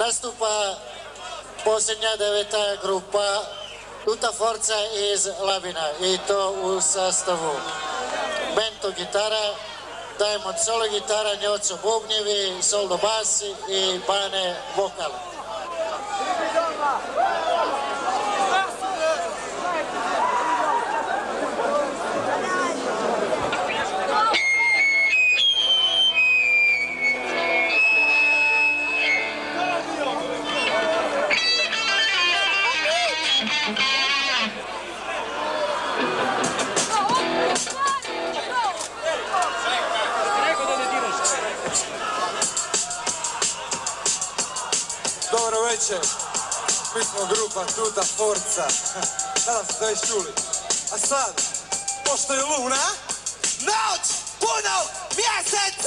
Nastupa posljednja deveta grupa Tuta Forca iz Labina i to u sastavu Bento gitara, Diamond solo gitara, Njoco bubnjevi, Soldo basi i Bane vokal. Večer. Mi smo grupa Tuta Forca. Sada ste već čuli. A sad, pošto je luna, noć punog mjeseca!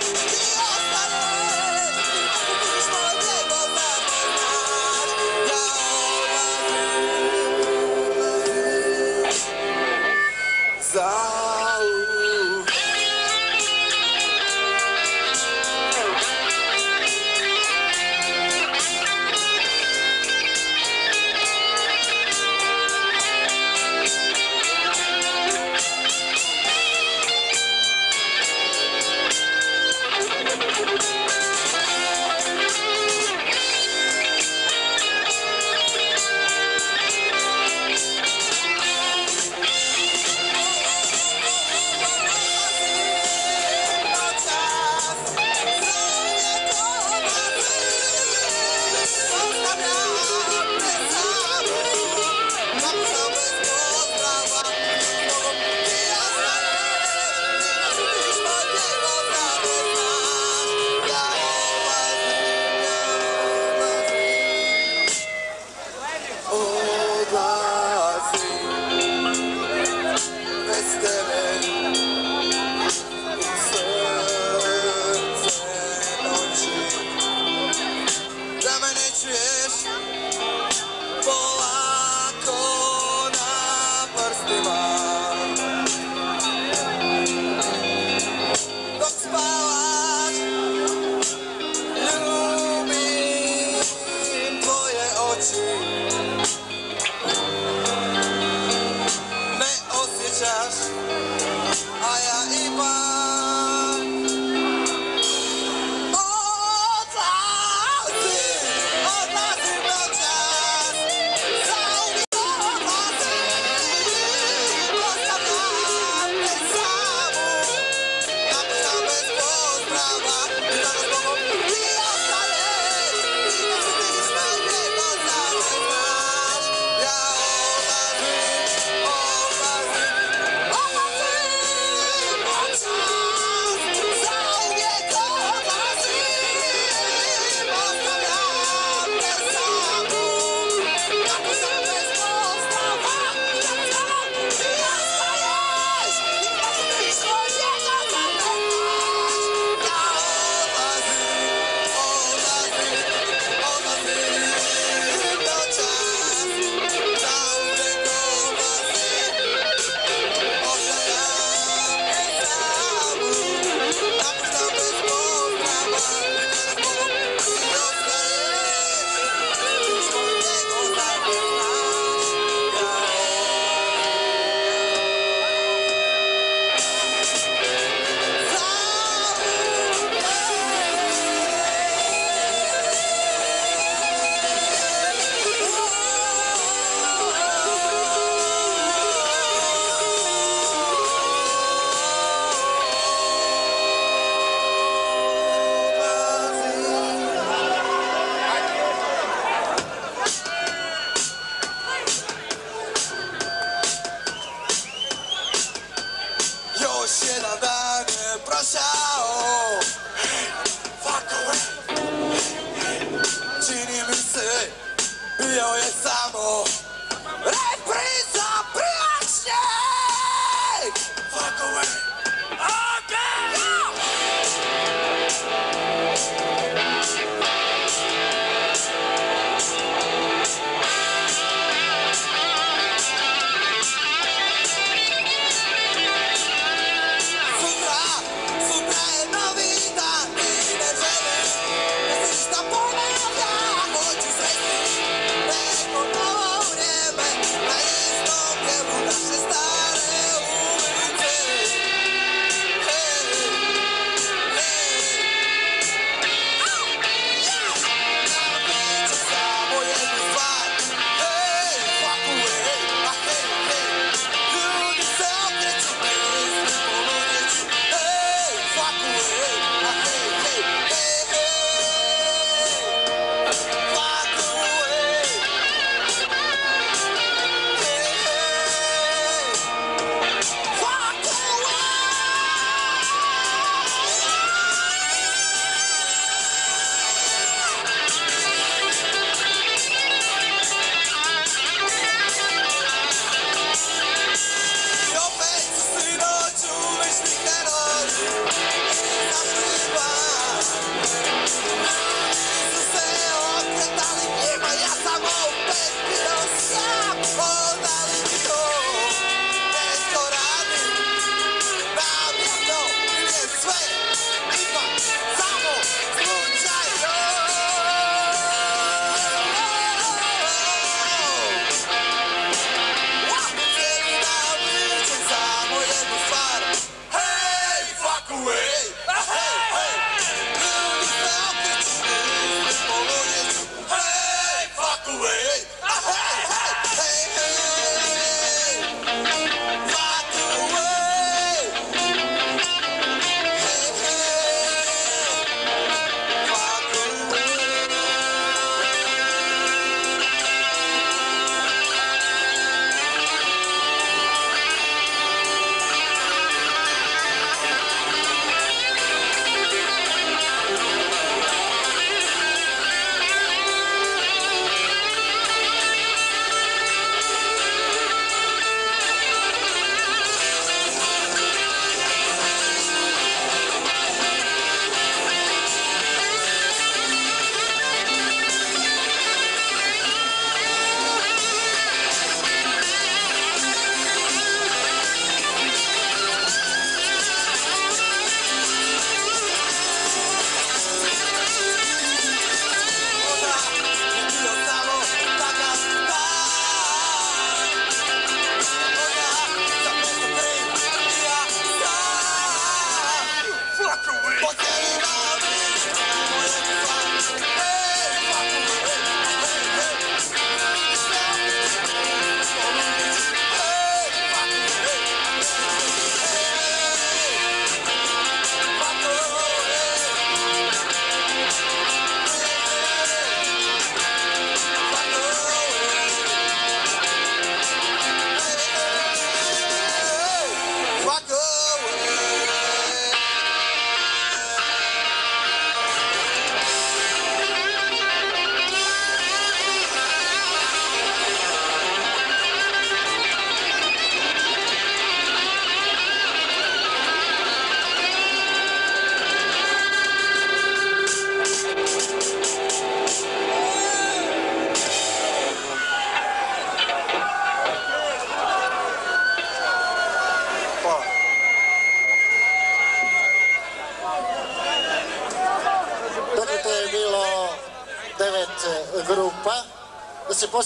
Stop.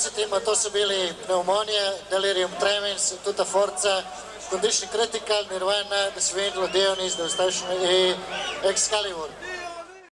90-ima, to so bili pneumonije, delirium tremens, tuta forza, condition critical, nirvana, the swindle, Dionys, devastation i Excalibur.